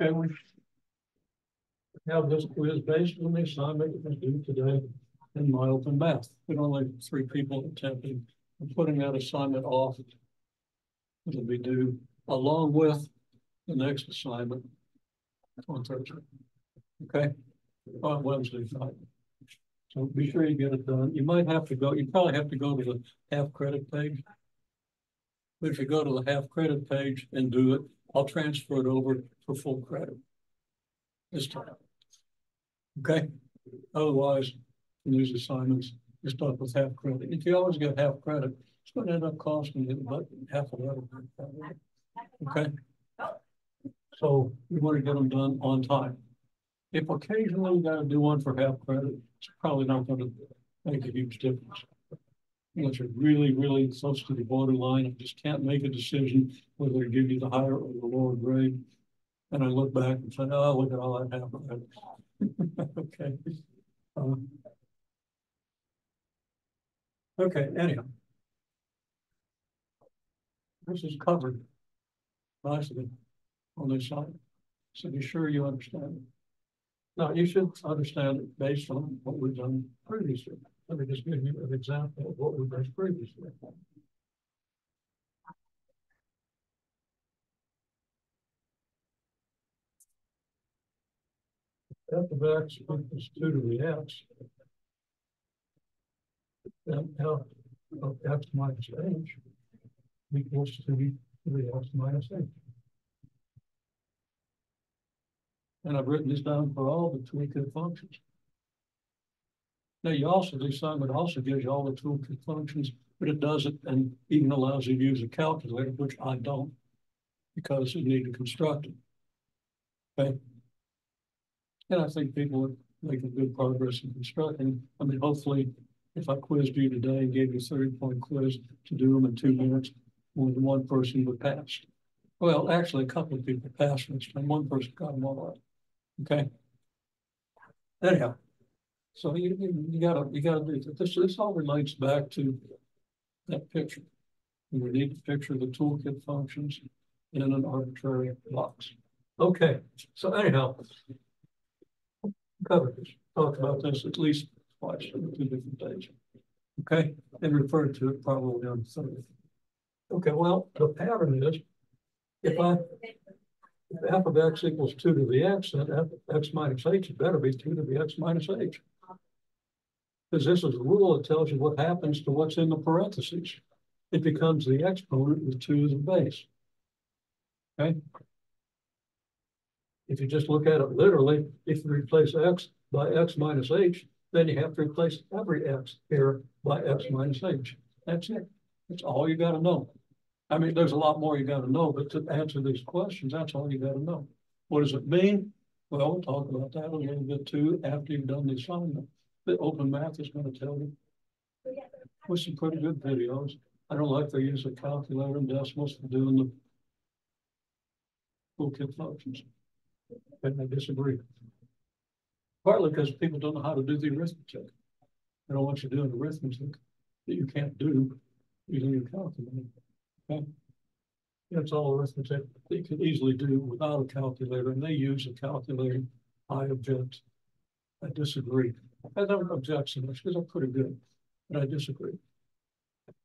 Okay, we have this quiz based on the assignment that due today in MyOpenMath. With only three people attempting, I'm putting that assignment off. It'll be due along with the next assignment on Thursday. Okay, on Wednesday night. So be sure you get it done. You might have to go, you probably have to go to the half credit page. But if you go to the half credit page and do it, I'll transfer it over for full credit. This time. Okay, otherwise, these assignments, you're stuck with half credit. If you always get half credit, it's gonna end up costing you about half a level. Okay? So we want to get them done on time. If occasionally you gotta do one for half credit, it's probably not gonna make a huge difference. Unless you're really, really close to the borderline and just can't make a decision whether to give you the higher or the lower grade. And I look back and say, oh, look at all that credit. Okay. Um, Okay, anyhow. This is covered nicely on this side. So be sure you understand it. Now, you should understand it based on what we've done previously. Let me just give you an example of what we've done previously. F of x equals two to the x. Then F of x minus h equals to the, to the x minus h. And I've written this down for all the toolkit functions. Now, you also, the assignment also gives you all the toolkit functions, but it doesn't, and even allows you to use a calculator, which I don't. Because you need to construct it. Okay. And I think people are making good progress in constructing. I mean, hopefully, if I quizzed you today and gave you a thirty point quiz to do them in two minutes, more than one person would pass. Well, actually, a couple of people passed, and one person got them all right. Okay. Anyhow, so you, you, gotta, you gotta do this. This all relates back to that picture. We need to picture the toolkit functions in an arbitrary box. Okay, so anyhow, covered this, talked about this at least twice on two different days. Okay, and referred to it probably on Sunday. Okay, well, the pattern is if I if f of x equals two to the x, then f of x minus h better be two to the x minus h. Because this is a rule that tells you what happens to what's in the parentheses. It becomes the exponent with two as a base. Okay. If you just look at it literally, if you replace x by x minus h, then you have to replace every x here by x minus h. That's it. That's all you got to know. I mean, there's a lot more you got to know, but to answer these questions, that's all you got to know. What does it mean? Well, we'll talk about that a little bit too after you've done the assignment. The open math is going to tell you with some pretty good videos. I don't like they use a calculator and decimals for doing the toolkit functions. And I disagree. Partly because people don't know how to do the arithmetic. They don't want you doing arithmetic that you can't do using your calculator. Okay. It's all arithmetic that you can easily do without a calculator, and they use a calculator. I object. I disagree. I don't object so much because I'm pretty good, but I disagree.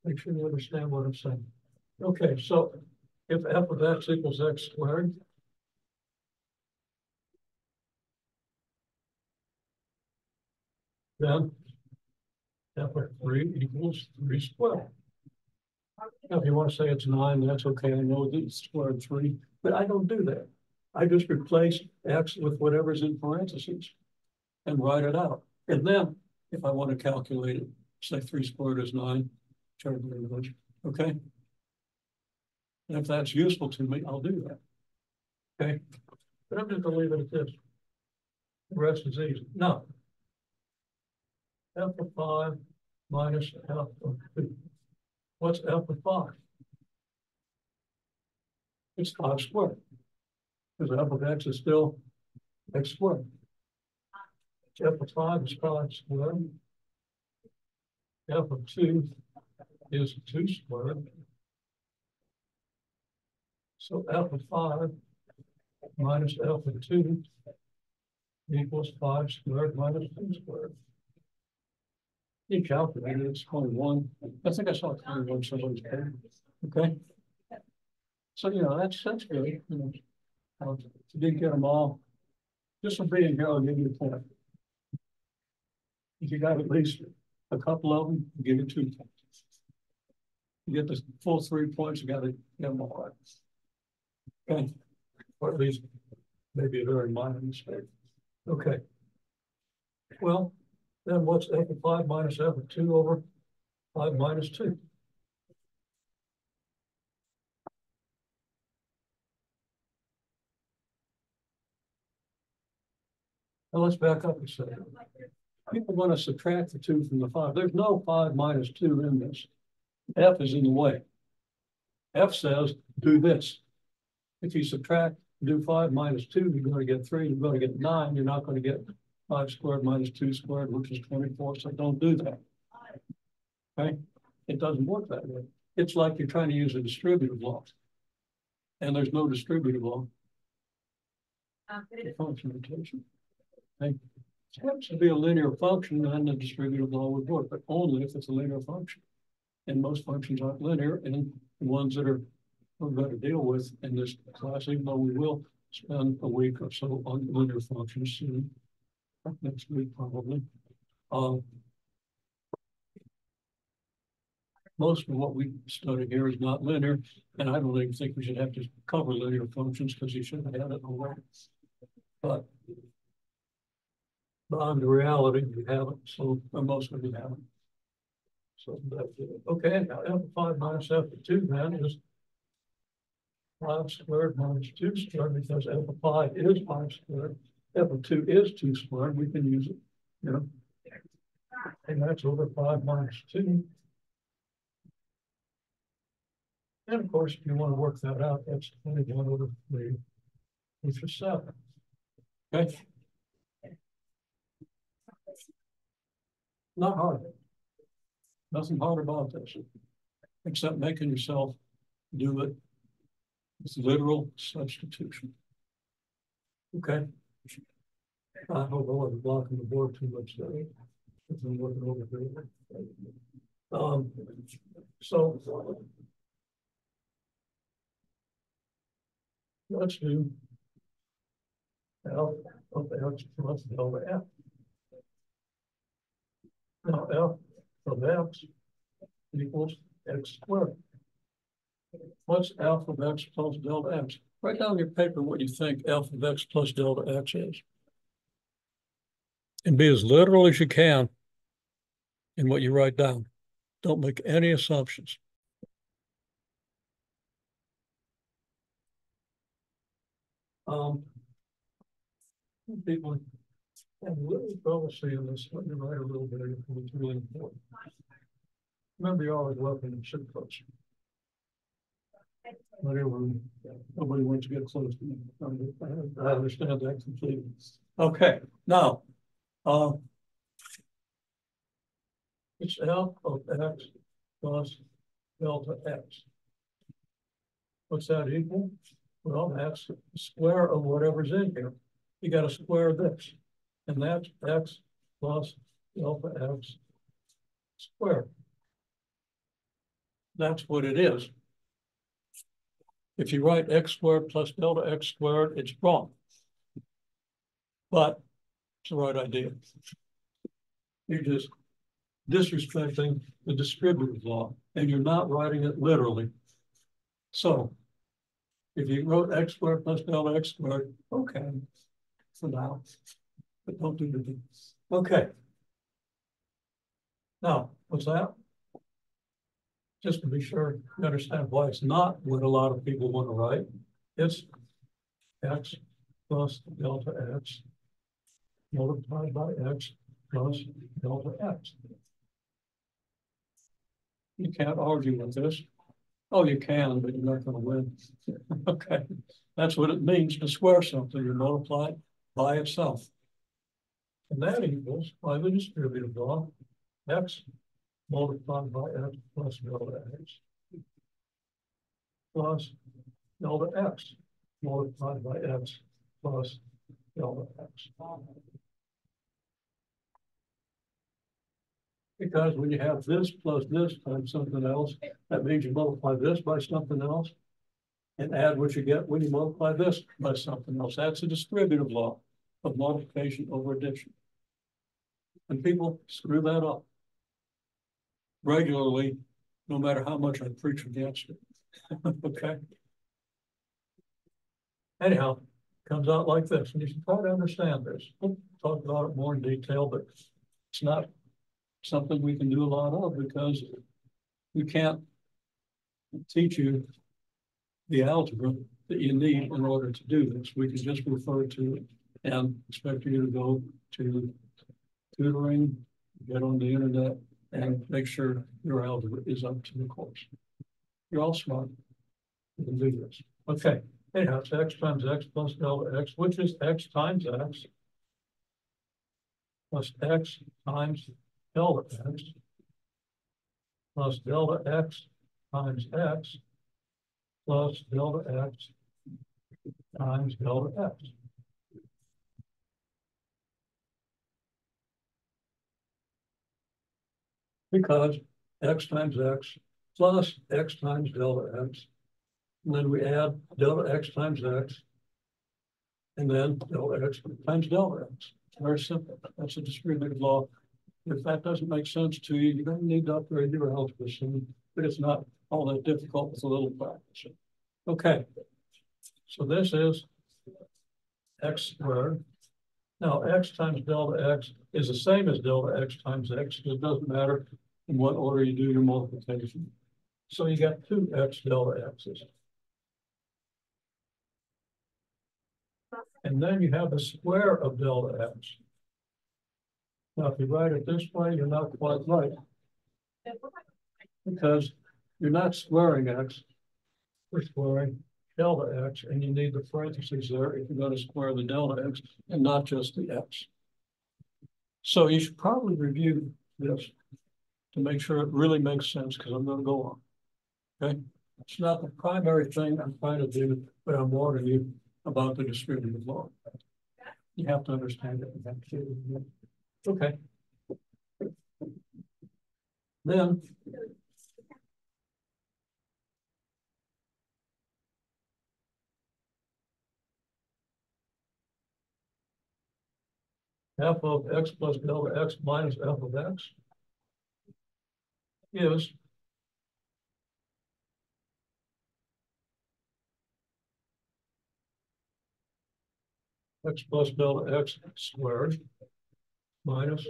Make sure you understand what I'm saying. Okay, so if f of x equals x squared, then f of three equals three squared. Now, if you want to say it's nine, that's okay. I know it's squared three, but I don't do that. I just replace x with whatever's in parentheses and write it out. And then if I want to calculate it, say three squared is nine, okay? And if that's useful to me, I'll do that. Okay, but I'm just gonna leave it at this. The rest is easy. Now, f of five minus of two. What's f of five? It's five squared. Because f of x is still x squared. F of five is five squared. f of two is two squared. So f of five minus f of two equals five squared minus two squared. You calculated it's twenty-one. I think I saw twenty-one somebody's page. Okay. So, you know, that's, that's good. you know. Didn't get them all, just for being here, I'll give you a point. If you got at least a couple of them, give you two points. You get the full three points, you gotta get them all right. Okay, or at least maybe a very minor mistake. Okay. Well, then what's f of five minus f of two over five minus two? Now let's back up a second. People want to subtract the two from the five. There's no five minus two in this. F is in the way. F says, do this. If you subtract, do five minus two, you're gonna get three, you're gonna get nine, you're not gonna get five squared minus two squared, which is twenty-four, so don't do that. Okay, it doesn't work that way. It's like you're trying to use a distributive law. And there's no distributive law um, for function notation. Okay, it to be a linear function, then the distributive law would work, but only if it's a linear function. And most functions aren't linear, and the ones that are we're going to deal with in this class, even though we will spend a week or so on linear functions soon. Next week, probably. Um. Most of what we study here is not linear, and I don't even think we should have to cover linear functions because you should have had it already. But. But on reality, we haven't, so most of you haven't. So that's it. Uh, okay, of five minus two then is five squared minus two squared because five is five squared. F of two is two squared, we can use it, you know. And that's over five minus two. And of course, if you want to work that out, that's twenty-one over three, which is seven. Okay. Not hard. Nothing hard about this, except making yourself do it it's literal substitution. Okay. I hope I wasn't blocking the board too much today. I'm looking over here. Um, so. Let's do. L of X plus delta F. Now F of X equals X squared. What's alpha of x plus delta x? Write down your paper what you think f of x plus delta x is. And be as literal as you can in what you write down. Don't make any assumptions. Um, people really trouble seeing this. Let me write a little bit. It's really important. Remember, you're always welcome to sit close. Whatever, nobody wants to get close to me. I understand that completely. Okay, now, uh. It's L of X plus delta X. What's that equal? Well, that's square of whatever's in here. You gotta square this. And that's X plus delta X squared. That's what it is. If you write x squared plus delta x squared, it's wrong. But it's the right idea. You're just disrespecting the distributive law and you're not writing it literally. So if you wrote x squared plus delta x squared, okay, for now, but don't do the Okay. Now, what's that? just to be sure you understand why it's not what a lot of people want to write. It's x plus delta x multiplied by x plus delta x. You can't argue with this. Oh, you can, but you're not going to win. okay, that's what it means to square something. You multiply it by itself. And that equals, by the distributive law, x multiplied by x plus delta x plus delta x. multiplied by x plus delta x. Because when you have this plus this times something else, that means you multiply this by something else. And add what you get when you multiply this by something else. That's a distributive law of multiplication over addition. And people screw that up. Regularly, no matter how much I preach against it. Okay? Anyhow, comes out like this, and you should try to understand this. We'll talk about it more in detail, but it's not something we can do a lot of because we can't teach you the algebra that you need in order to do this. We can just refer to it and expect you to go to tutoring, get on the internet, and make sure your algebra is up to the course. You're all smart. You can do this. Okay, anyhow, it's x times x plus delta x, which is x times x plus x times delta x plus delta x times x plus delta x times delta x. Because x times x plus x times delta x. And then we add delta x times x. And then delta x times delta x. Very simple. That's a distributive law. If that doesn't make sense to you, you're gonna need to upgrade your algebra soon, but it's not all that difficult with a little practice. Okay. So this is x squared. Now, x times delta x is the same as delta x times x. It doesn't matter in what order you do your multiplication. So you got two x delta x's. And then you have the square of delta x. Now, if you write it this way, you're not quite right. Because you're not squaring x. We're squaring delta x, and you need the parentheses there if you're going to square the delta x and not just the x. So you should probably review this to make sure it really makes sense because I'm going to go on. Okay, it's not the primary thing I'm trying to do, but I'm warning you about the distributive law. You have to understand it. Okay. Then f of x plus delta x minus f of x is x plus delta x squared minus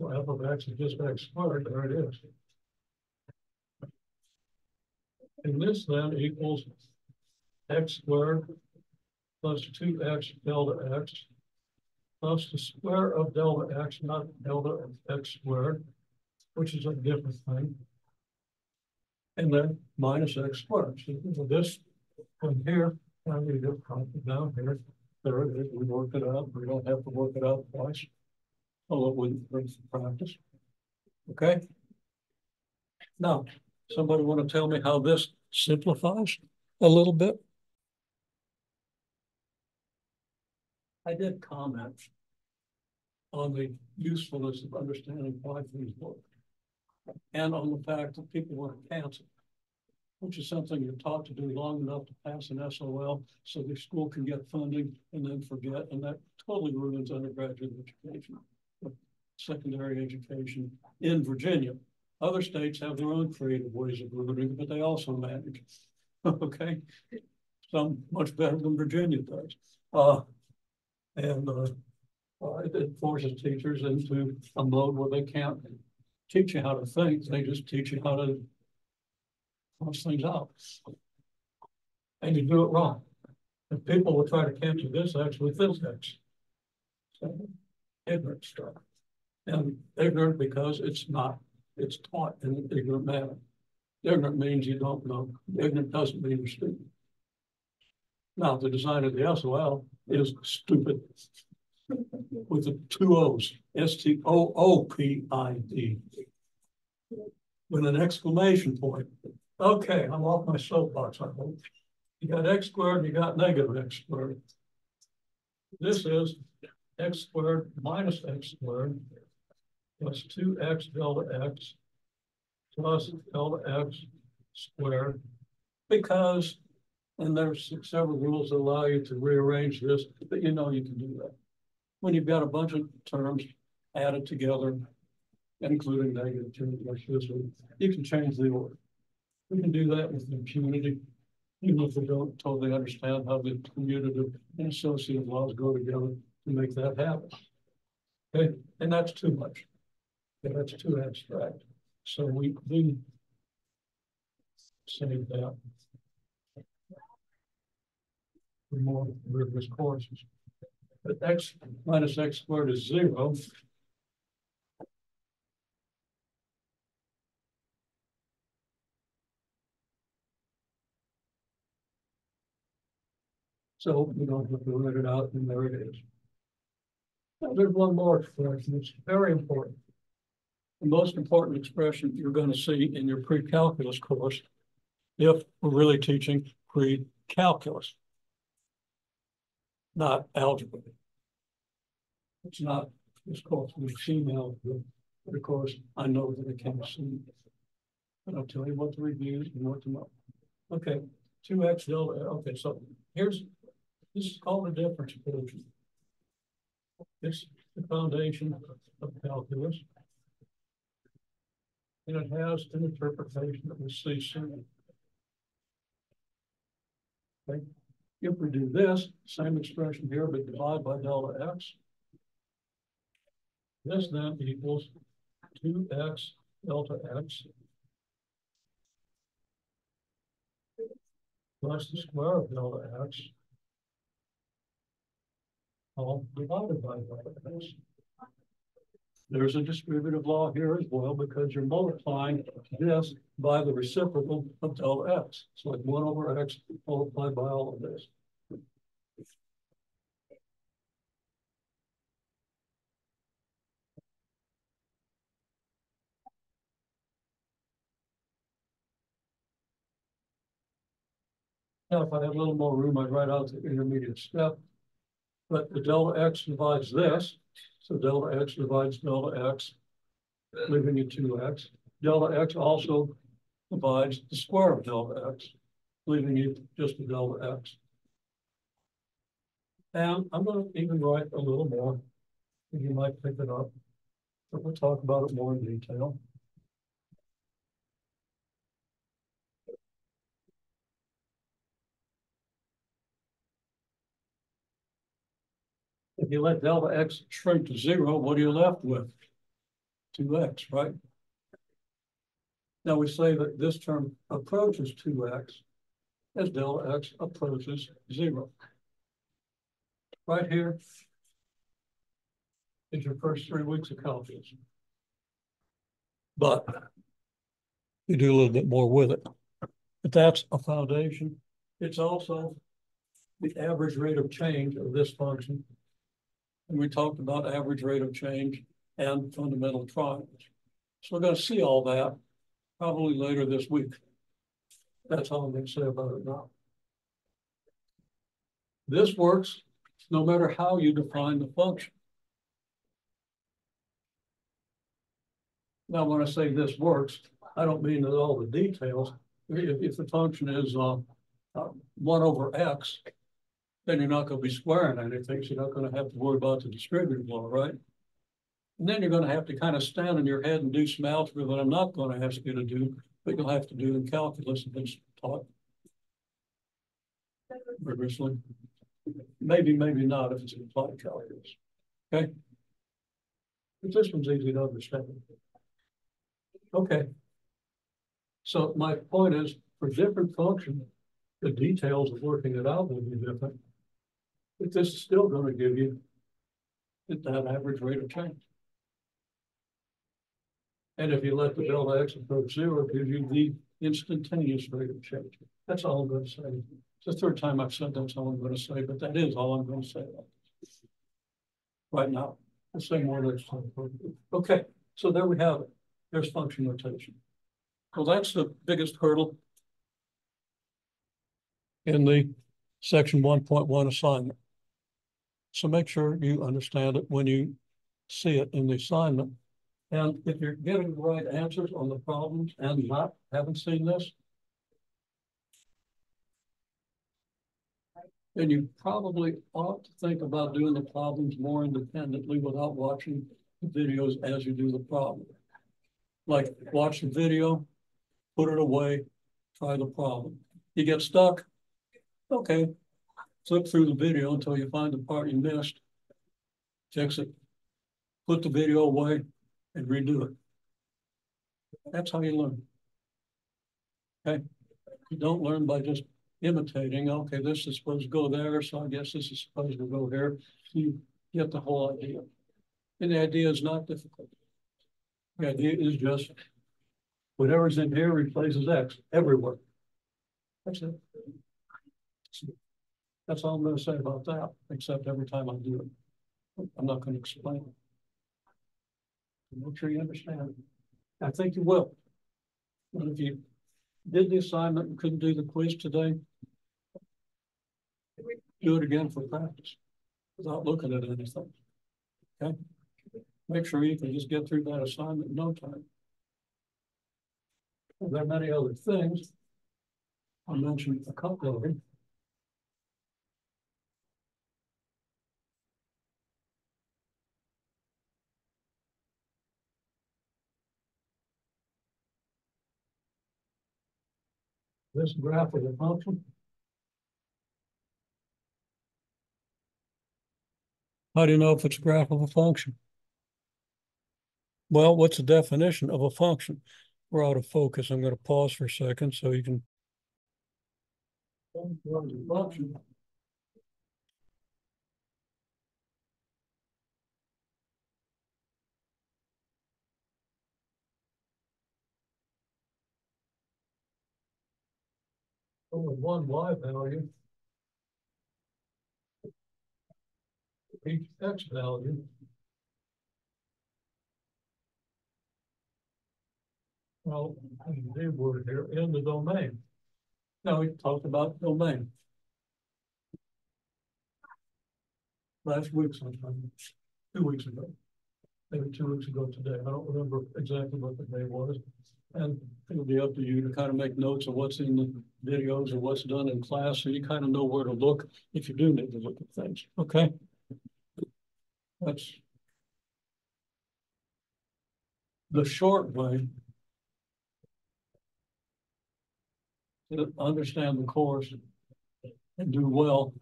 f of x is just x squared, there it is. And this then equals x squared plus two x delta x plus the square of delta x, not delta x squared, which is a different thing. And then minus x squared. So this from here, I need to come down here. There it is. We worked it out. We don't have to work it out twice. Although it wouldn't bring some practice. Okay. Now, somebody want to tell me how this simplifies a little bit? I did comment on the usefulness of understanding why things work. And on the fact that people want to cancel, which is something you're taught to do long enough to pass an SOL so the school can get funding and then forget. And that totally ruins undergraduate education, secondary education in Virginia. Other states have their own creative ways of ruining, it, but they also manage. okay. Some much better than Virginia does. Uh, and uh, uh, it forces teachers into a mode where they can't teach you how to think. They just teach you how to cross things out. And you do it wrong. And people will try to cancel this X with this X. So, ignorant stuff. And ignorant because it's not, it's taught in an ignorant manner. Ignorant means you don't know. Ignorant doesn't mean you're stupid. Now, the design of the SOL is stupid with the two O's, S T O O P I D, with an exclamation point. Okay, I'm off my soapbox, I hope. You got x squared, you got negative x squared. This is x squared minus x squared plus two x delta x plus delta x squared. Because, and there's several rules that allow you to rearrange this, but you know you can do that. When you've got a bunch of terms added together, including negative terms like this you can change the order. We can do that with impunity, even if we don't totally understand how the commutative and associative laws go together to make that happen. Okay, and that's too much. Okay, that's too abstract. So we, we save that. For more rigorous courses. But x minus x squared is zero. So we don't have to write it out, and there it is. Now, there's one more expression, it's very important. The most important expression you're going to see in your pre-calculus course, if we're really teaching pre-calculus, not algebra. It's not, this course, we've seen algebra, but of course, I know that it can be seen. And I'll tell you what to review and what to know. Okay, two x delta, okay, so here's this is called a difference equation. Is the foundation of calculus. And it has an interpretation that we see soon. Okay. If we do this, same expression here, but divide by delta x. This then equals two x delta x plus the square of delta x all divided by delta x. There's a distributive law here as well because you're multiplying this by the reciprocal of delta x. It's like one over x multiplied by all of this. Now, if I had a little more room, I'd write out the intermediate step. But the delta x divides this, so delta x divides delta x, leaving you two x. Delta x also divides the square of delta x, leaving you just a delta x. And I'm going to even write a little more, and you might pick it up, but we'll talk about it more in detail. You let delta x shrink to zero, what are you left with? Two x, right? Now we say that this term approaches two x as delta x approaches zero. Right here is your first three weeks of calculus. But you do a little bit more with it. But that's a foundation. It's also the average rate of change of this function and we talked about average rate of change and fundamental triangles. So we're going to see all that probably later this week. That's all I'm going to say about it now. This works no matter how you define the function. Now, when I say this works, I don't mean that all the details. If, if the function is uh, uh, 1 over x, then you're not going to be squaring anything. So you're not going to have to worry about the distributive law, right? And then you're going to have to kind of stand on your head and do some algebra that I'm not going to ask you to do, but you'll have to do in calculus and it's taught rigorously. Maybe, maybe not if it's applied calculus. Okay. But this one's easy to understand. Okay. So my point is, for different functions, the details of working it out will be different. But this is still going to give you that average rate of change. And if you let the delta x approach zero, it gives you the instantaneous rate of change. That's all I'm going to say. It's the third time I've said that's all I'm going to say, but that is all I'm going to say. Right now, I'll say more next time. Okay, so there we have it. There's function notation. Well, that's the biggest hurdle in the section one point one assignment. So make sure you understand it when you see it in the assignment. And if you're getting the right answers on the problems and not, haven't seen this, then you probably ought to think about doing the problems more independently without watching the videos as you do the problem. Like watch the video, put it away, try the problem. You get stuck, okay, flip through the video until you find the part you missed. Fix it, put the video away and redo it. That's how you learn. Okay, you don't learn by just imitating, okay, this is supposed to go there, so I guess this is supposed to go here. You get the whole idea. And the idea is not difficult. The idea is just whatever's in here replaces X everywhere. That's it. That's all I'm going to say about that, except every time I do it. I'm not going to explain it. Make sure you understand. I think you will. And if you did the assignment and couldn't do the quiz today, do it again for practice without looking at anything. Okay? Make sure you can just get through that assignment in no time. There are many other things. I'll mention a couple of them. This graph of the function. How do you know if it's a graph of a function? Well, what's the definition of a function? We're out of focus. I'm going to pause for a second so you can. Function. Only one y value. Each x value. Well, they were here in the domain. Now we talked about domain. Last week sometime, two weeks ago. Maybe two weeks ago today. I don't remember exactly what the day was. And it'll be up to you to kind of make notes of what's in the videos or what's done in class, so you kind of know where to look if you do need to look at things, okay? That's the short way to understand the course and do well.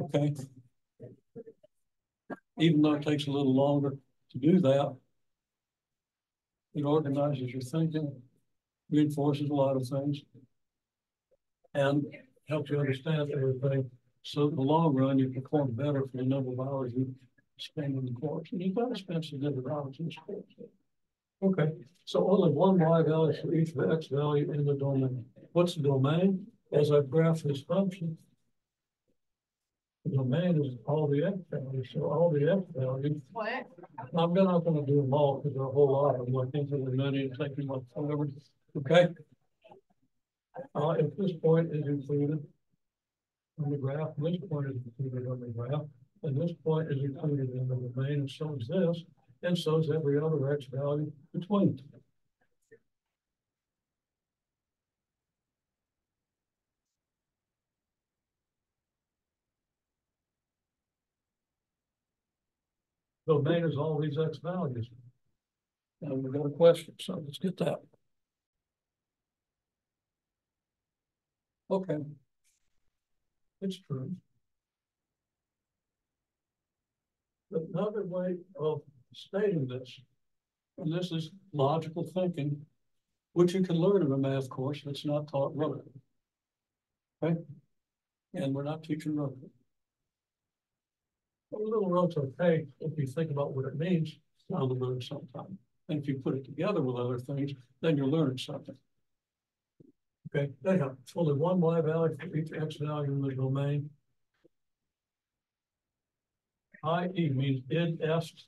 Okay. Even though it takes a little longer to do that, it organizes your thinking, reinforces a lot of things, and helps you understand everything. So in the long run, you perform better for the number of hours you spend in the course. And you've got to spend some good hours in course. Okay, so only one y value for each x value in the domain. What's the domain? As I graph this function, the domain is all the x values. So all the x values. What? I'm not going to do them all because there are a whole lot of them. I think there were many, it's taking much forever. Okay. Uh, if this point is included on the graph, this point is included on the graph, and this point is included in the domain, and so is this, and so is every other x value between. Domain is all these x values. And we've got a question, so let's get that. Okay. It's true. Another way of stating this, and this is logical thinking, which you can learn in a math course that's not taught rotary. Okay? And we're not teaching rotary. A little rote's okay if you think about what it means down the road sometime. And if you put it together with other things, then you're learning something. Okay, anyhow, it's only one y value for each x value in the domain. I.e. means id est.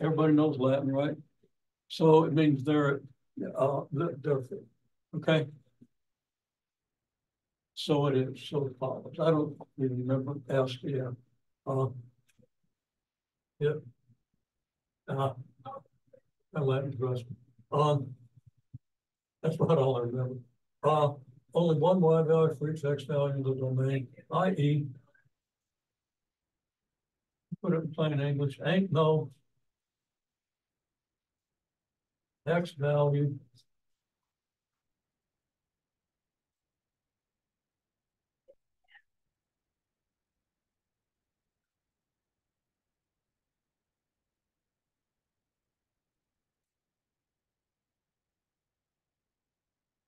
Everybody knows Latin, right? So it means they're, uh, they're, okay? So it is, so it follows. I don't remember asking, yeah. Uh, Yep. Uh, I let it. Um. That's about all I remember. Uh, only one Y value for each X value in the domain, i.e. Put it in plain English, ain't no. X value.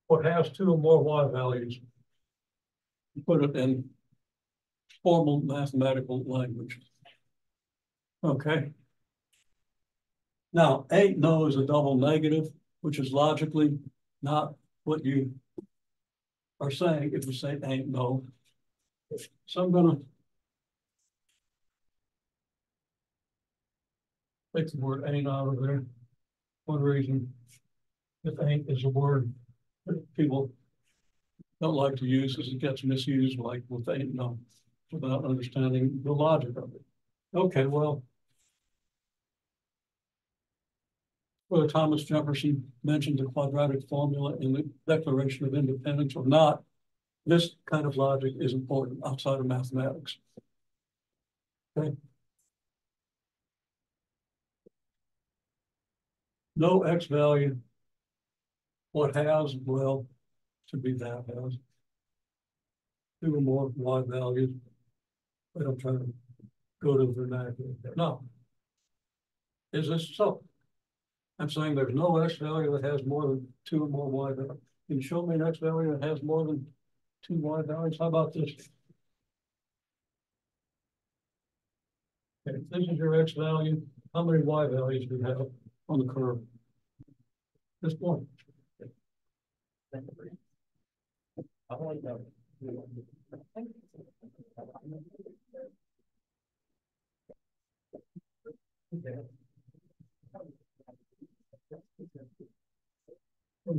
What has two or more Y values. Put it in formal mathematical language. Okay. Now, ain't no is a double negative, which is logically not what you are saying if you say ain't no. So I'm gonna take the word ain't out of there. One reason, if ain't is a word people don't like to use is it gets misused like with ain't no, without understanding the logic of it. Okay, well. Whether Thomas Jefferson mentioned the quadratic formula in the Declaration of Independence or not, this kind of logic is important outside of mathematics. Okay. No X value. What has, well, to be that has. Two or more Y values. But I'm trying to go to the vernacular. No. Is this so? I'm saying there's no X value that has more than two or more Y values. Can you show me an X value that has more than two Y values? How about this? Okay, this is your X value, how many Y values do you have on the curve? This one. And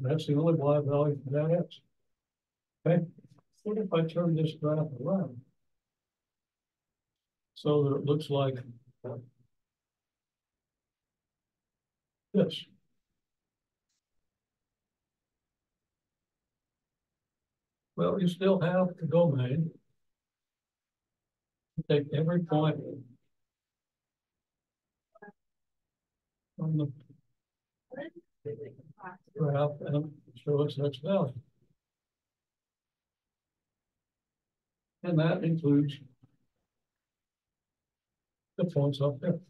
That's the only Y value for that X. Okay, what if I turn this graph around? So that it looks like. This. Well, you still have the domain. Take every point. On the graph and show its next value. And that includes the points up there.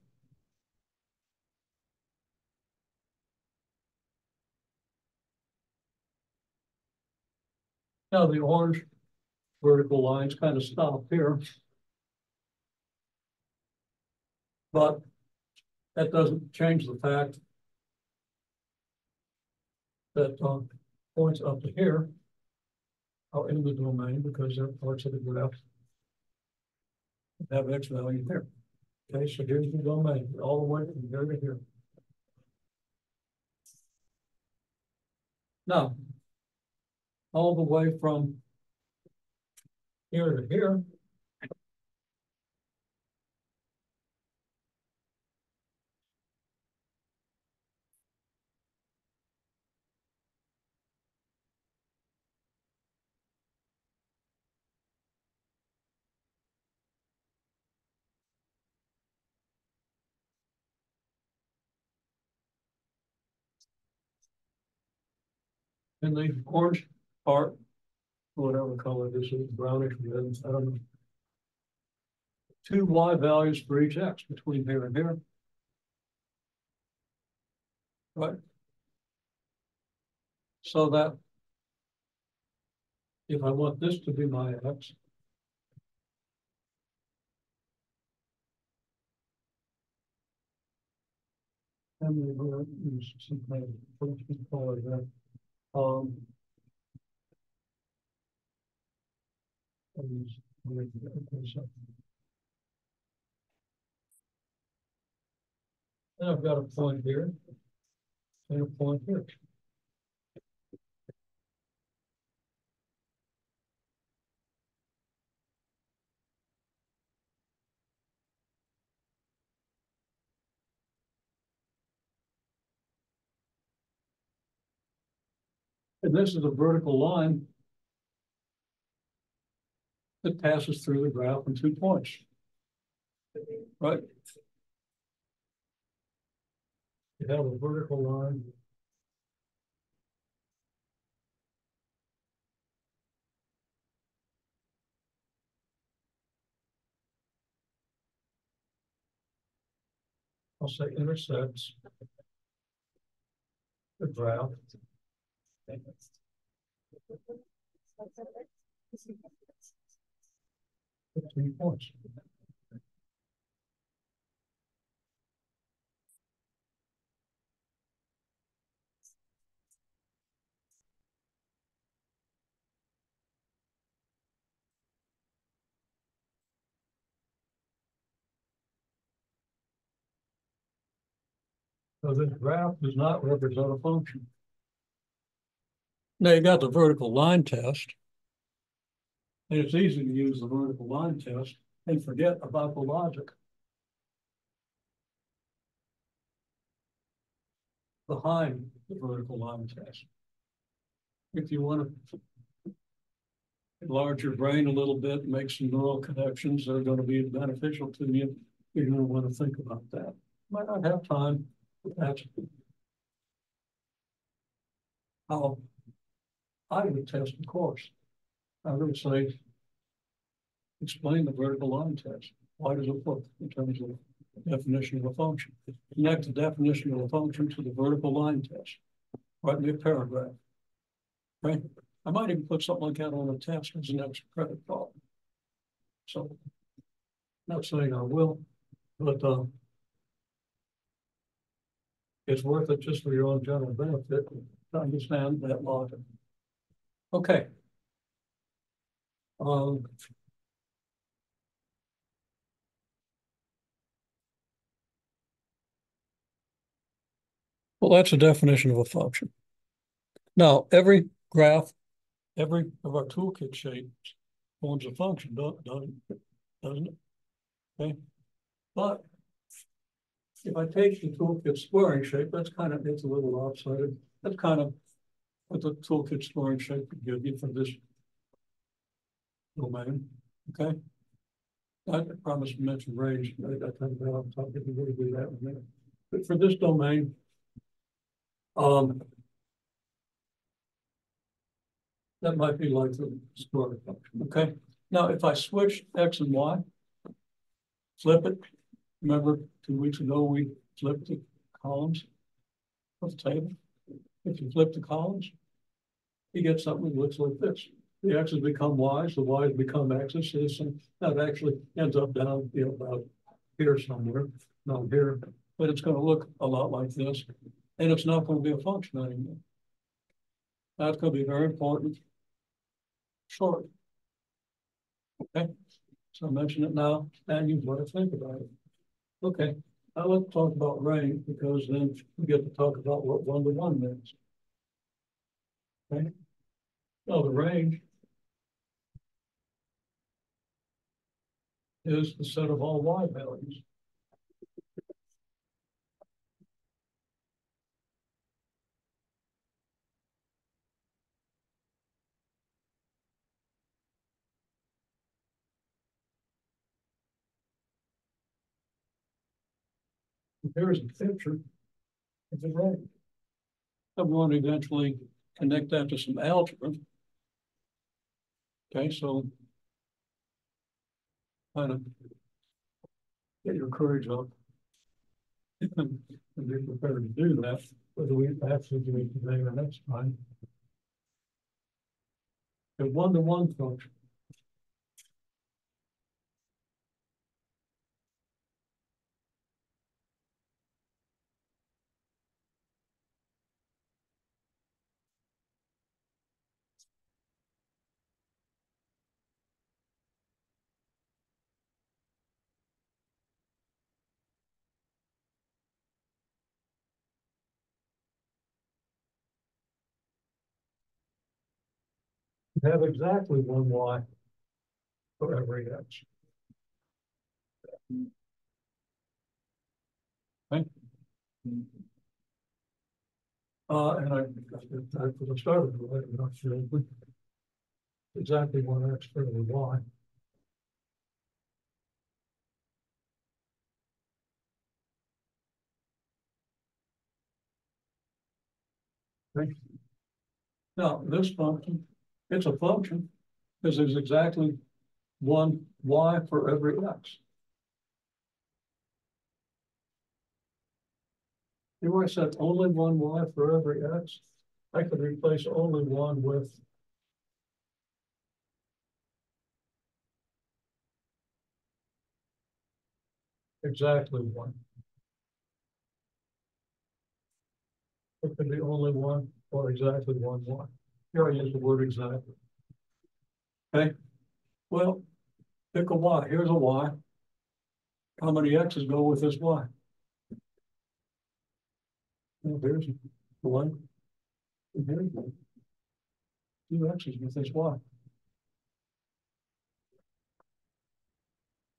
Now the orange vertical lines kind of stop here. But that doesn't change the fact that uh, points up to here are in the domain because they're parts of the graph have X value there. Okay, so here's the domain, all the way from here to here. Now, all the way from here to here. And the orange part, whatever color this is, brownish red, I don't know. Two Y values for each X between here and here. Right? So that if I want this to be my X, and we will use some kind of, call it, uh, um, And I've got a point here and a point here. And this is a vertical line that passes through the graph in two points. Right? You have a vertical line. I'll say intersects the graph. So this graph does not represent a function. Now you got the vertical line test. And it's easy to use the vertical line test and forget about the logic. Behind the vertical line test. If you want to enlarge your brain a little bit, make some neural connections that are going to be beneficial to you, you're going to want to think about that. Might not have time, but that's how I would test the course. I would say, explain the vertical line test. Why does it work in terms of definition of a function? Connect the definition of a function to the vertical line test. Write me a paragraph. Right? I might even put something like that on a test as an extra credit problem. So, not saying I will, but uh, it's worth it just for your own general benefit to understand that logic. Okay. Um. Well, that's a definition of a function. Now, every graph, every of our toolkit shapes forms a function, doesn't, doesn't it? Okay, but if I take the toolkit squaring shape, that's kind of, it's a little lopsided. That's kind of what the toolkit squaring shape could give you for this domain, okay? I promised to mention range, but I got that about, I'm talking, we're do that a minute. But for this domain, um, that might be like the square function, okay? Now, if I switch X and Y, flip it, remember two weeks ago, we flipped the columns of the table? If you flip the columns, you get something that looks like this. The x's become y's, the y's become x's, and that actually ends up down, you know, about here somewhere, not here, but it's gonna look a lot like this, and it's not gonna be a function anymore. That's gonna be very important. Short. Okay, so I mention it now, and you've got to think about it. Okay, I like to talk about range because then we get to talk about what one to one means. Okay. Well, the range is the set of all y values. Here's a picture of the range. I'm going to eventually connect that to some algebra. Okay, so kind of get your courage up and be prepared to do that, whether we actually do it today or next time. A one-to-one function. Have exactly one Y for every X. Okay. Uh, and I, I for the start of it, I'm not sure exactly one X for the Y. Okay. Now, this function, it's a function, because there's exactly one Y for every X. If I said only one Y for every X, I could replace only one with. Exactly one. It could be only one or exactly one Y. Here I use the word exactly. Okay, well, pick a Y, here's a Y. How many X's go with this Y? Well, there's one. And here's one. Two X's with this Y.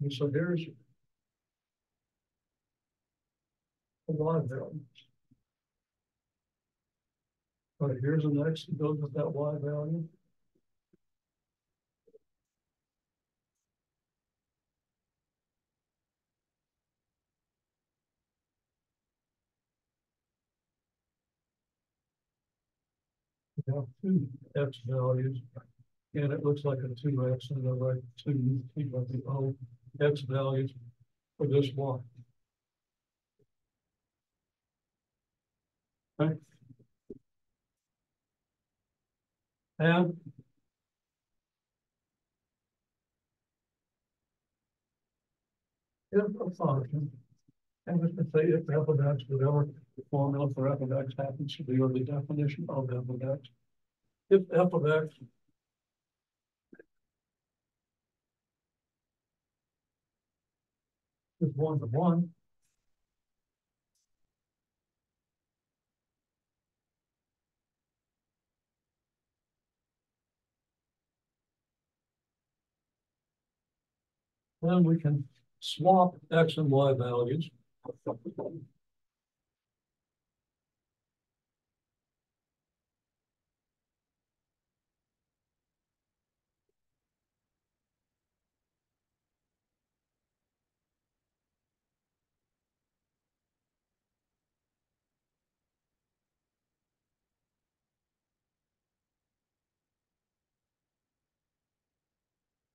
And so here's. A Y value. All right, here's an X that goes with that Y value. We have two X values. And it looks like a two X and the right two, you got the O X values for this one. Okay. And if a function, and we can say if f of x, whatever the formula for f of x happens to be, or the definition of f of x. If f of x is one to one, then we can swap x and y values.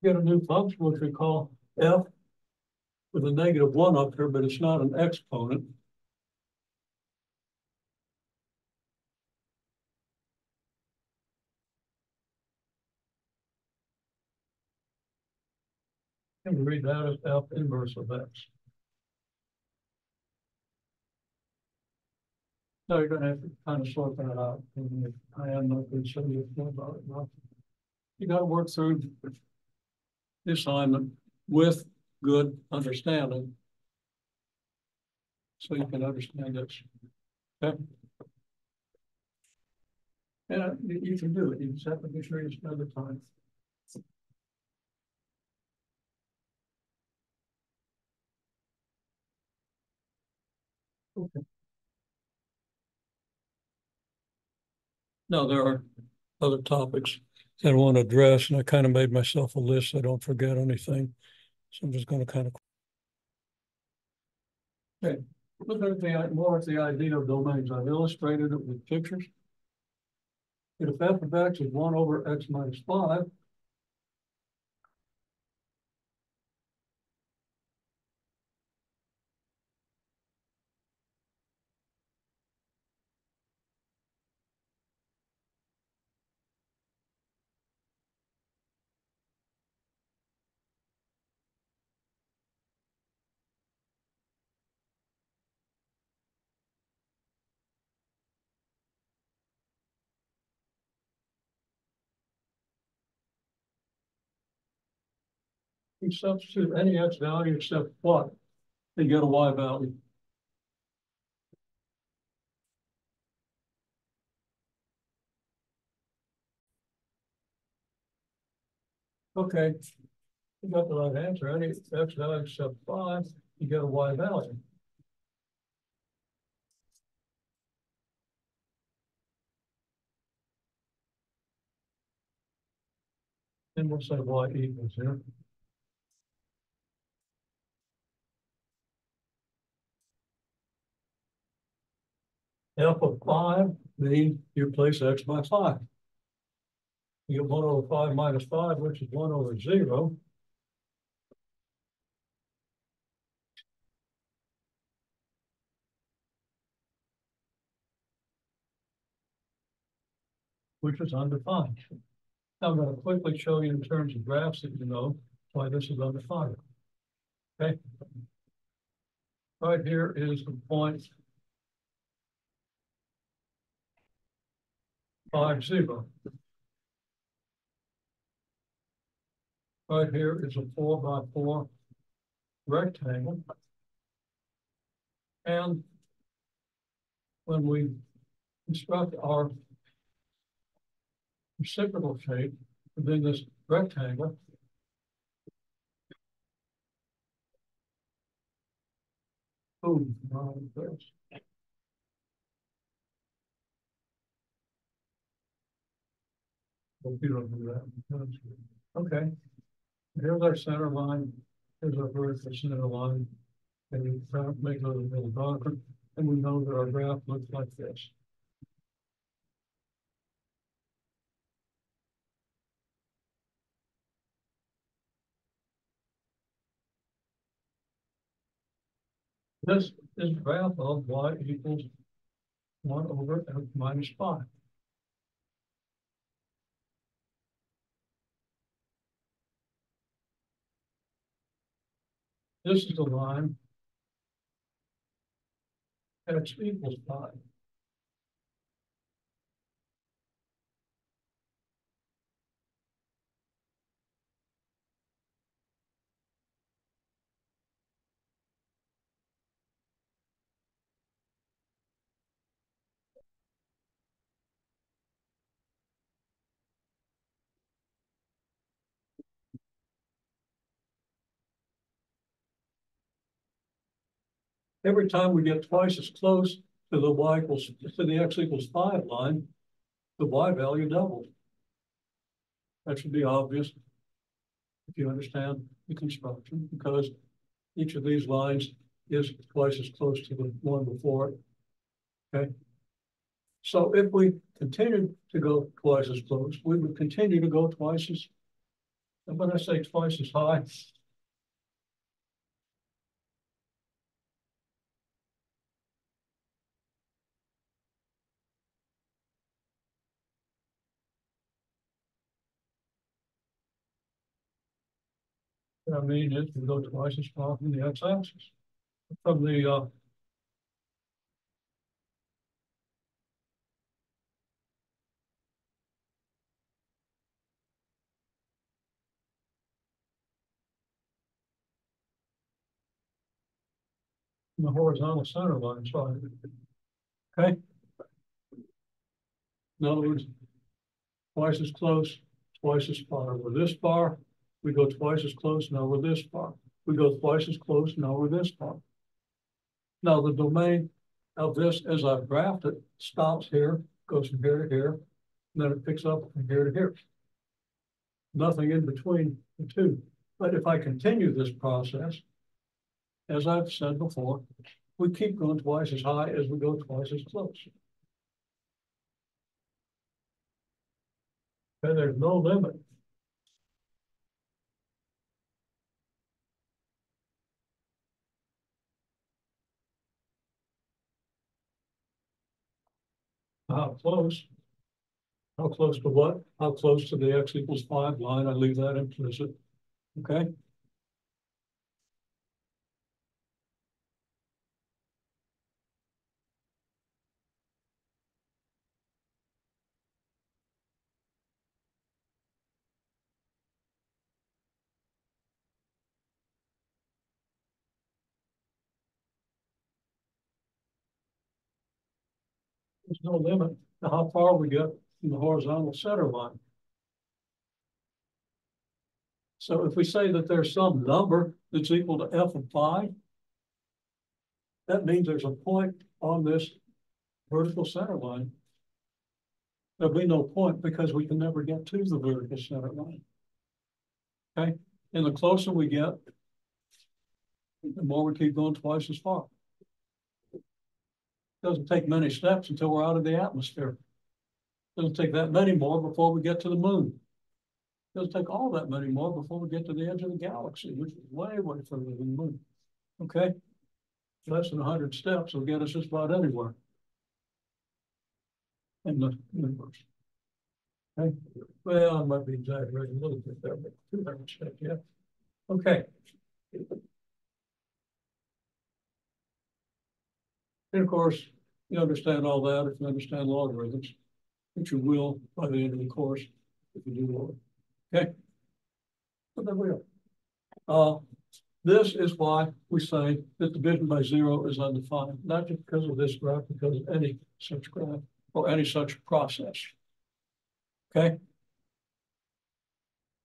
Get a new function which we call f with a negative one up here, but it's not an exponent. And read that as f inverse of x. Now you're gonna have to kind of sort that out. and I am not going to show you about it. now. You gotta work through the assignment with good understanding. So you can understand this. Okay? And uh, you, you can do it. You just have to be sure you spend the time. Okay. Now, there are other topics that I want to address, and I kind of made myself a list so I don't forget anything. So I'm just going to kind of. Okay, look at the, more at the idea of domains. I've illustrated it with pictures. If f of x is one over x minus five. you substitute any X value except what, and get a Y value. Okay, you got the right answer. Any X value except five, you get a Y value. And we'll say Y equals zero. F of five, means you replace x by five. You get one over five minus five, which is one over zero. Which is undefined. Now, I'm gonna quickly show you in terms of graphs that you know why this is undefined. Okay? Right here is the point five zero. Right here is a four by four rectangle. And when we construct our reciprocal shape within this rectangle, boom, this. Don't do that. Okay. Here's our center line. Here's our vertical center line. And we make a little darker, and we know that our graph looks like this. This is graph of y equals one over f minus five. This is the line. X equals five. Every time we get twice as close to the y equals, to the x equals five line, the y value doubles. That should be obvious. If you understand the construction, because each of these lines is twice as close to the one before it. Okay? So if we continued to go twice as close, we would continue to go twice as, and when I say twice as high, I mean, it can go twice as far from the x-axis. From the, uh. The horizontal center line, sorry. Okay? In other words, twice as close, twice as far. With this far, we go twice as close, now we're this far. We go twice as close, now we're this far. Now the domain of this, as I've graphed it, stops here, goes from here to here, and then it picks up from here to here. Nothing in between the two. But if I continue this process, as I've said before, we keep going twice as high as we go twice as close. And there's no limit How close? How close to what? How close to the x equals five line? I leave that implicit. Okay? There's no limit to how far we get from the horizontal center line. So if we say that there's some number that's equal to f of five, that means there's a point on this vertical center line. There'll be no point because we can never get to the vertical center line. Okay, and the closer we get, the more we keep going twice as far. Doesn't take many steps until we're out of the atmosphere. Doesn't take that many more before we get to the moon. Doesn't take all that many more before we get to the edge of the galaxy, which is way, way further than the moon. Okay? Less than hundred steps will get us just about anywhere. In the universe. Okay, well, I might be exaggerating a little bit there, but two hundred steps, yeah. Okay. And of course, you understand all that if you understand logarithms, which you will by the end of the course if you do log. Okay. But there we are. Uh, this is why we say that division by zero is undefined, not just because of this graph, because of any such graph or any such process. Okay?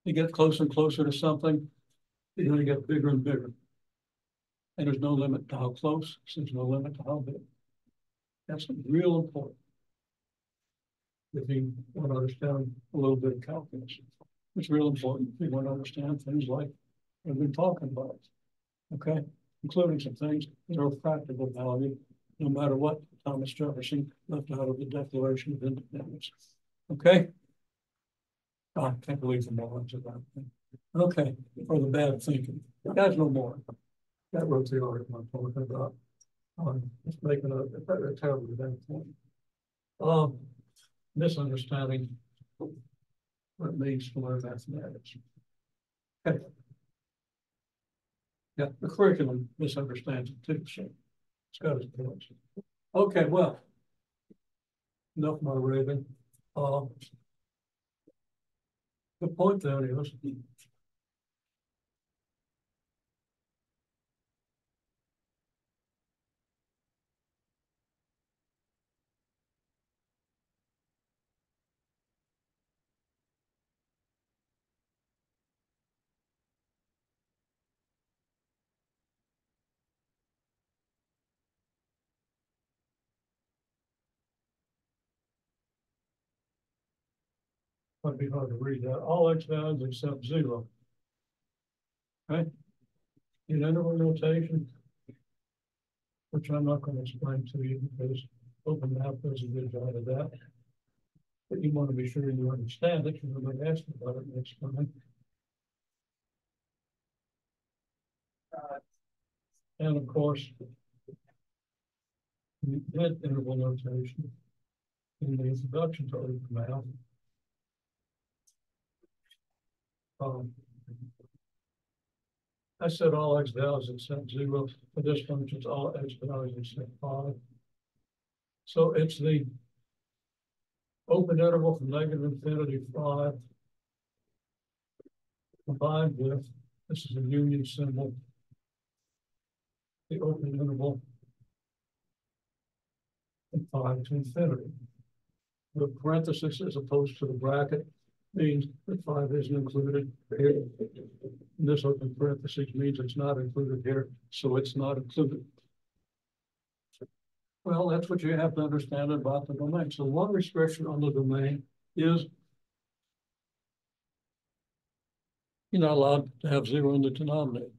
You get closer and closer to something, you're gonna get bigger and bigger. And there's no limit to how close, so there's no limit to how big. That's real important. If you want to understand a little bit of calculus, it's real important if you want to understand things like we've been talking about. Okay, including some things that are of practical value, no matter what Thomas Jefferson left out of the Declaration of Independence. Okay? Oh, I can't believe the morons of that. Okay, or the bad thinking. That's no more. That wrote the article I'm talking about. Um, it's making a, a terrible point. Um, misunderstanding what it means to learn mathematics. Okay. Yeah, the curriculum misunderstands it too, so it's got its points. Okay, well. Enough my raving. Um. The point then is. Might be hard to read that. All x values except zero. Okay? In interval notation. Which I'm not gonna explain to you because open math does a good job of that. But you want to be sure you understand it, you're gonna ask about it next time. And of course. We interval notation. In the introduction to open math. Um. I said all x values except zero, for this function, it's all x values except five. So it's the. Open interval from negative infinity five. Combined with, this is a union symbol. The open interval. From five to infinity. The parenthesis as opposed to the bracket means that five isn't included here. This open parenthesis means it's not included here, so it's not included. Well, that's what you have to understand about the domain. So one restriction on the domain is you're not allowed to have zero in the denominator.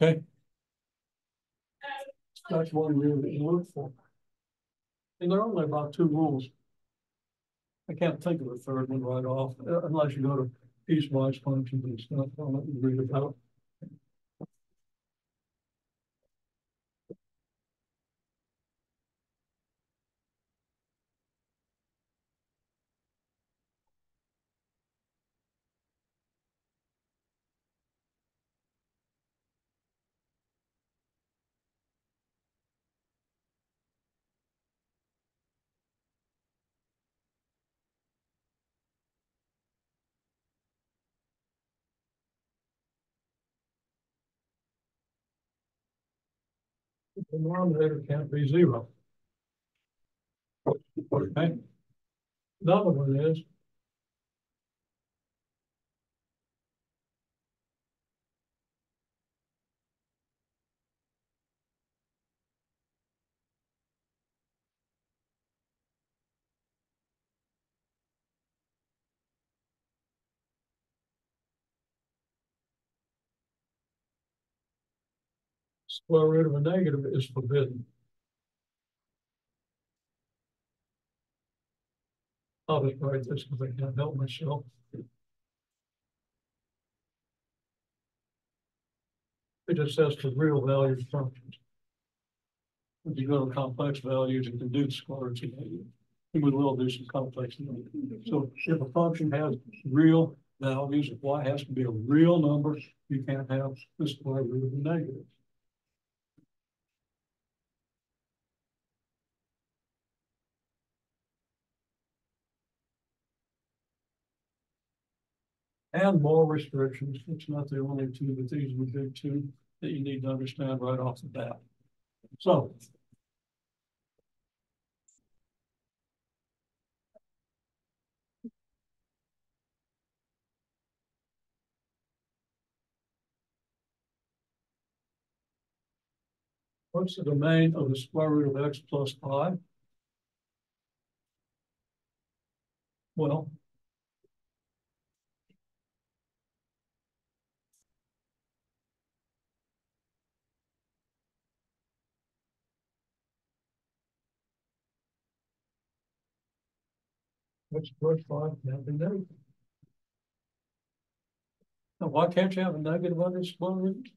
Okay? That's one rule that you look for. And there are only about two rules. I can't think of a third one right off, uh, unless you go to piecewise functions and stuff, I'll let you read about. Denominator can't be zero. Okay. Another one is. Square root of a negative is forbidden. I'll just write this because I can't help myself. It just says for real valued functions. If you go to complex values, you can do the square root of negative. And we will do some complex. values. So if a function has real values, if y has to be a real number, you can't have the square root of a negative. And more restrictions, it's not the only two, but these the big two that you need to understand right off the bat. So. What's the domain of the square root of x plus pi? Well. What's plus five can't be negative? Now, why can't you have a negative under square root?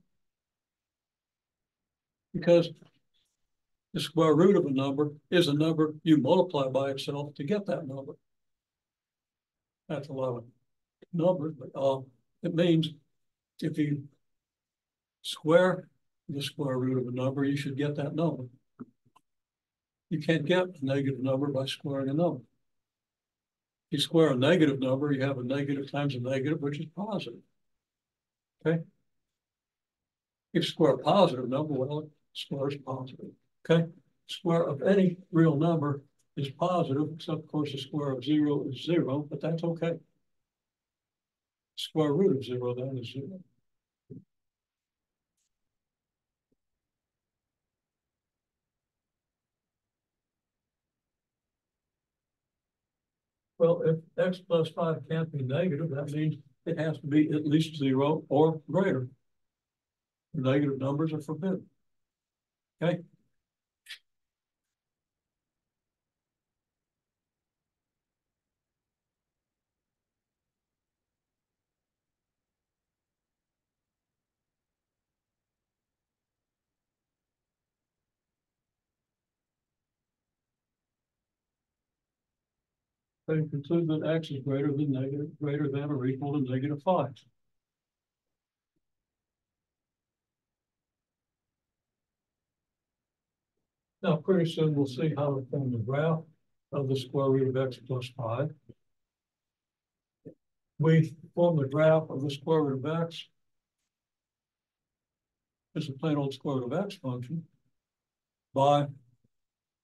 Because the square root of a number is a number you multiply by itself to get that number. That's a lot of numbers, but uh, it means if you square the square root of a number, you should get that number. You can't get a negative number by squaring a number. You square a negative number, you have a negative times a negative, which is positive. Okay. If you square a positive number, well, it squares positive. Okay. Square of any real number is positive, except of course the square of zero is zero, but that's okay. Square root of zero then is zero. Well, if x plus five can't be negative, that means it has to be at least zero or greater. Negative numbers are forbidden. Okay. They conclude that x is greater than negative, greater than or equal to negative five. Now, pretty soon we'll see how to form the graph of the square root of x plus five. We form the graph of the square root of x. It's a plain old square root of x function by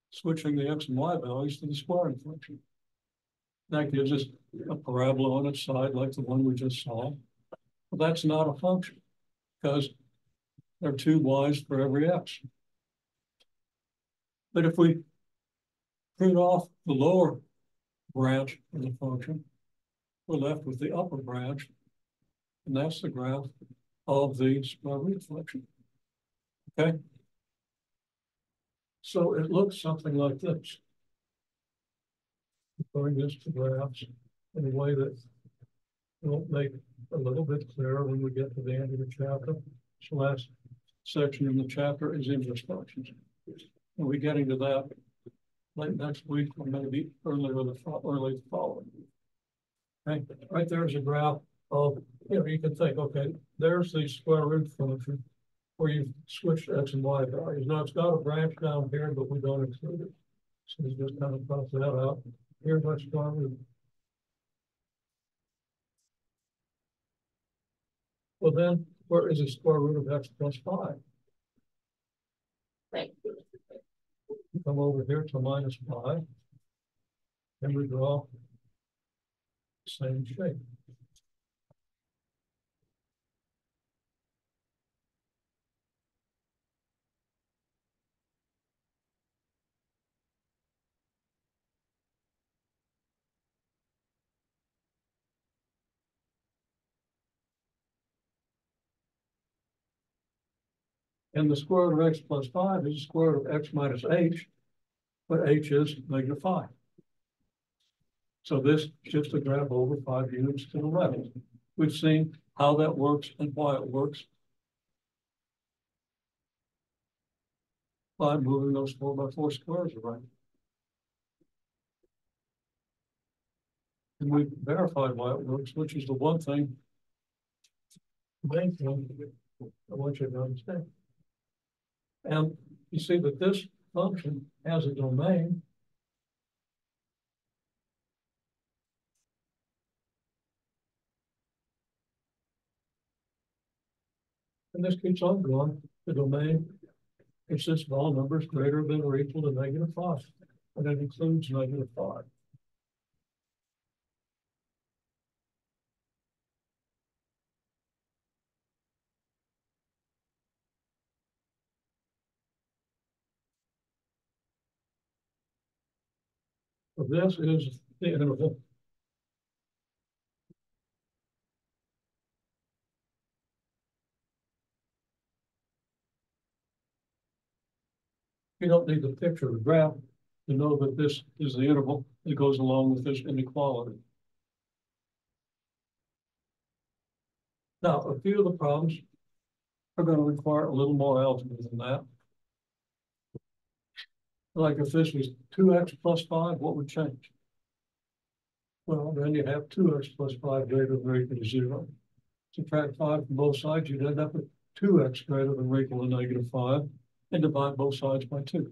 switching the x and y values to the squaring function. That gives us a parabola on its side like the one we just saw. But that's not a function because there are two y's for every x. But if we prune off the lower branch of the function, we're left with the upper branch, and that's the graph of the square root function. Okay? So it looks something like this. Going this to graphs in a way that will make a little bit clearer when we get to the end of the chapter. This last section in the chapter is. And We'll be getting to that late next week or maybe early the early following. Okay, right there's a graph of, you know, you can think, okay, there's the square root function where you've switched x and y values. Now it's got a branch down here, but we don't include it. So we just kind of cross that out. Here's my square root. Well, then where is the square root of x plus five? Right. Come over here to minus five. And we draw the same shape. And the square root of x plus five is the square root of x minus h, but h is negative five. So this is just a graph over five units to the left. We've seen how that works and why it works. By moving those four by four squares around. And we've verified why it works, which is the one thing. Thing I want you to understand. And you see that this function has a domain. And this keeps on going. The domain consists of all numbers greater than or equal to negative 5, and it includes negative 5. this is the interval. You don't need the picture of the graph to know that this is the interval that goes along with this inequality. Now, a few of the problems are going to require a little more algebra than that. Like if this was two x plus five, what would change? Well, then you have two x plus five greater than or equal to zero. Subtract five from both sides, you'd end up with two x greater than or equal to negative five, and divide both sides by two.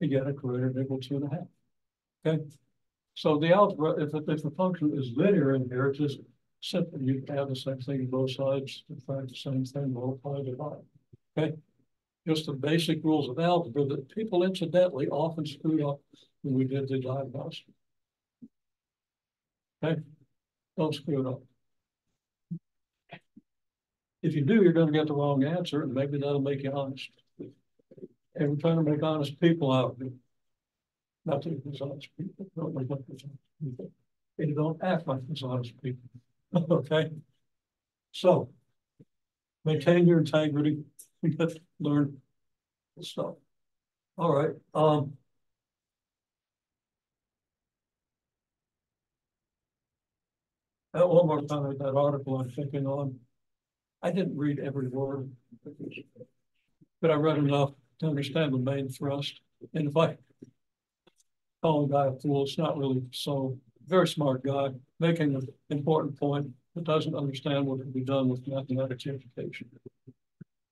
You get a greater than equal to two and a half. Okay? So the algebra, if, if the function is linear in here, it's just simple, you add the same thing to both sides, subtract the same thing, multiply, divide. Okay? Just the basic rules of algebra that people incidentally often screwed up when we did the diagnostic. Okay, don't screw it up. If you do, you're gonna get the wrong answer and maybe that'll make you honest. And we're trying to make honest people out of you. Not that it's honest people, don't make up dishonest people. And you don't act like dishonest people, okay? So. Maintain your integrity, learn stuff. All right, um. That one more time, that article I'm thinking on. I didn't read every word. But I read enough to understand the main thrust, and if I. Call a guy a fool, it's not really so, very smart guy, making an important point, but doesn't understand what can be done with mathematics education.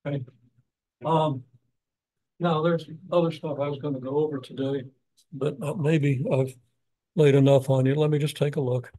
Okay, um. Now, there's other stuff I was gonna go over today, but uh, maybe I've laid enough on you. Let me just take a look.